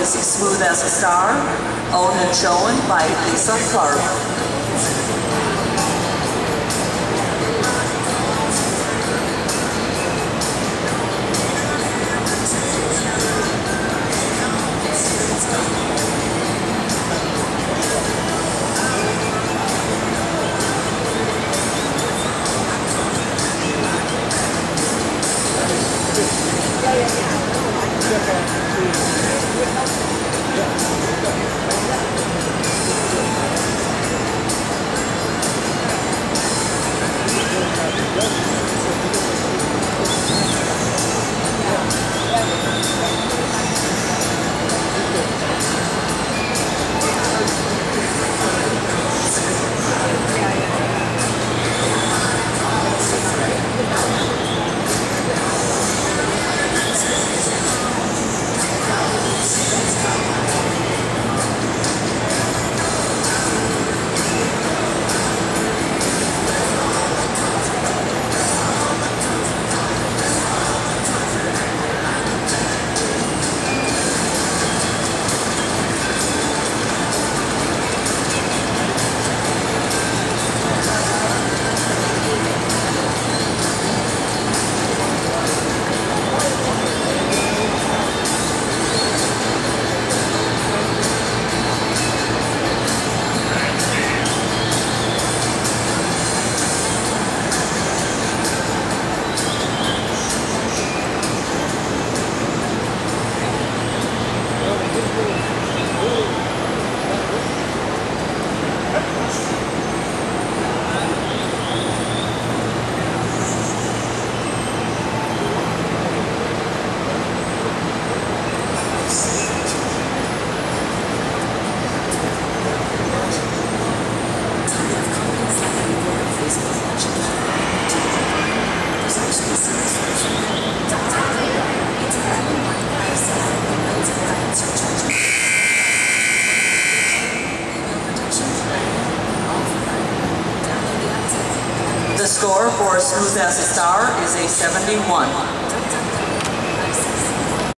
is Smooth as a Star, owned and shown by Lisa Clark. The score for Smooth as a Star is a 71.